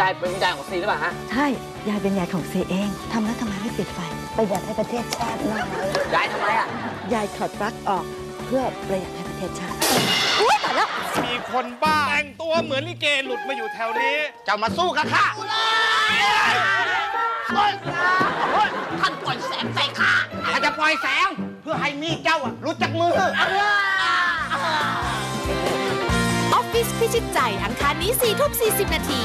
ยายเป็นยายของซีหรือเปล่าฮะ ใช่ ยายเป็นยายของเซเองทำแล้วทำไมไม่ปิดไฟ ประหยัดให้ประเทศชาติหน่อยยายทำไมอะ ยายถอดปลั๊กออกเพื่อประหยัดให้ประเทศชาติอุ้ยตายแล้วมีคนบ้าแต่งตัวเหมือนลิเกหลุดมาอยู่แถวนี้ จะมาสู้กับข้าท่านปล่อยแสงใส่ข้าข้าจะปล่อยแสงเพื่อให้มีเจ้าอะรู้จักมือออฟฟิศพิชิตใจอังคารนี้4ทุ่ม40 นาที